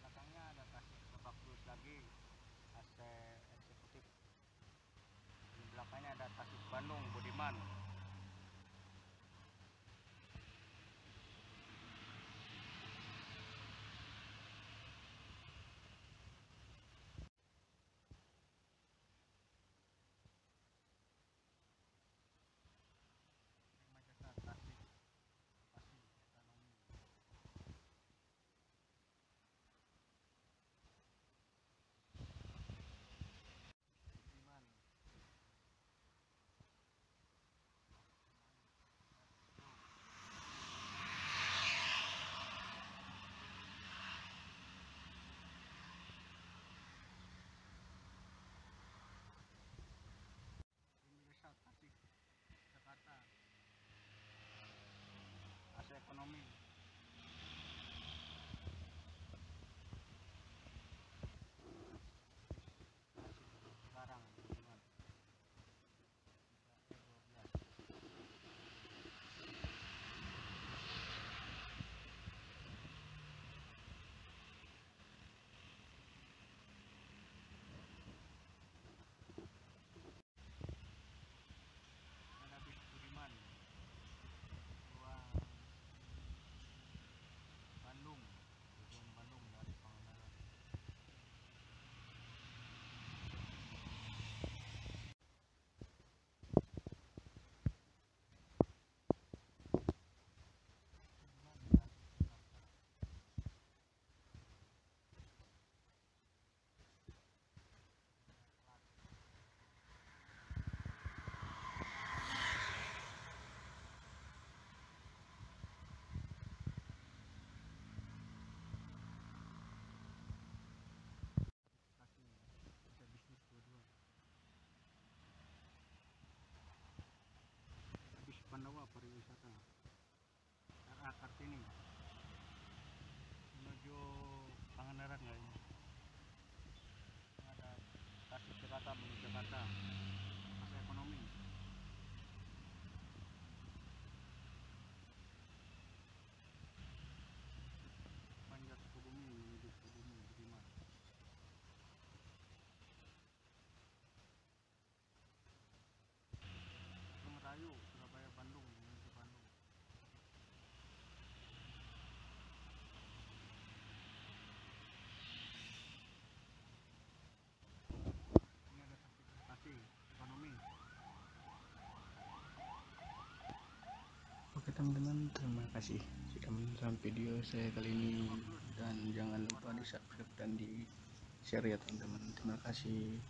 belakangnya ada kasih lebak bulus lagi AC eksekutif. Di belakangnya ada tasik Bandung Budiman AC pariwisata. RA Kartini teman-teman, terima kasih sudah menonton video saya kali ini dan jangan lupa di subscribe dan di share ya teman-teman. Terima kasih.